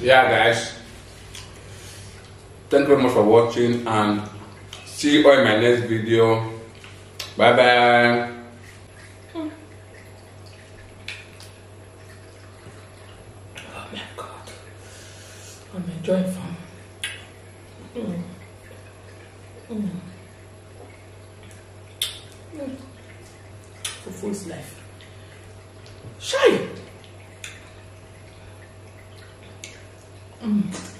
yeah guys thank you very much for watching and see you all in my next video bye bye Oh my God. I'm enjoying fun. Mm. Mm. Mm. Fufu's life. Shy. Mm.